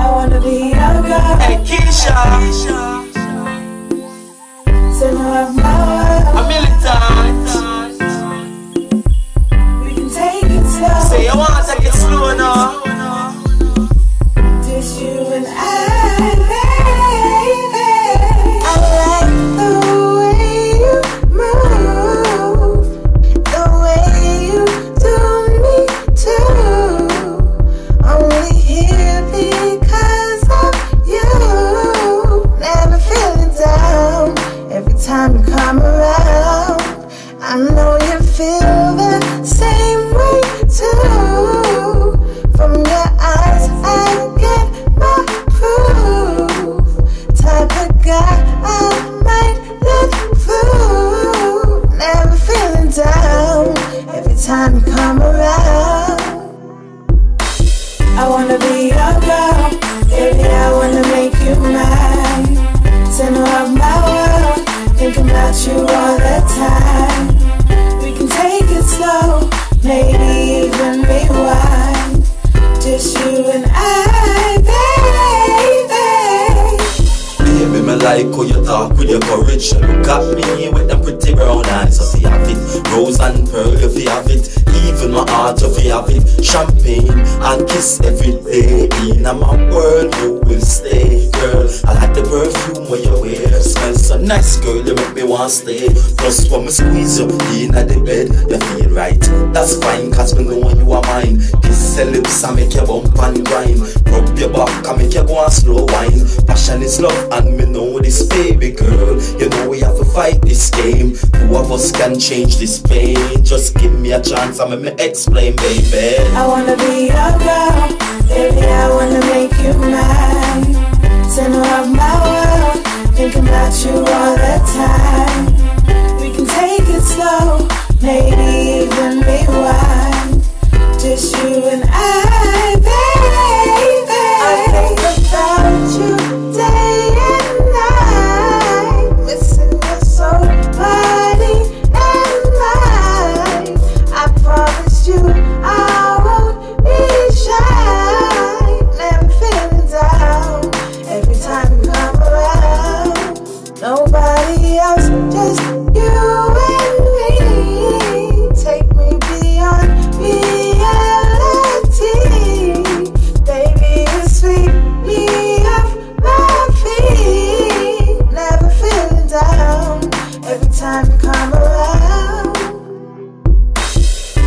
I wanna be your girl. Hey Kesha, Center I wanna be your girl, baby. I wanna make you mine. My world, thinking about you all the time. We can take it slow, maybe even. Just you and I, baby. Baby, me like how you talk with your courage. Look at me with them pretty brown eyes. Rose and pearl, if you have it, it, champagne and kiss every day. In my world, you will stay, girl. I like the perfume when you wear, smell so nice, girl. You make me want to stay. Plus, when me squeeze you in at the bed, you feel right. That's fine, cause me know you are mine. Kiss your lips and make you bump and grind. Rub your back and make you go and slow wine. Passion is love and me know this baby girl. You know we have to fight this game. Two of us can change this pain. Just give me a chance let me explain baby. I wanna be your girl,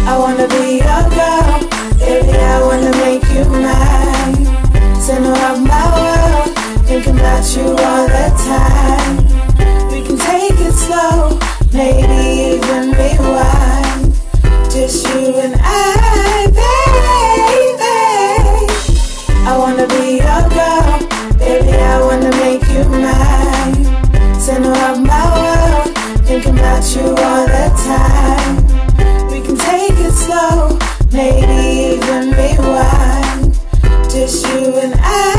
I wanna be your girl. Baby, I wanna make you mine. Center of my world, thinking about you all the time. We can take it slow, maybe even rewind. Just you and I, baby. I wanna be your girl. Baby, I wanna make you mine. Center of my world, thinking about you Miss you and I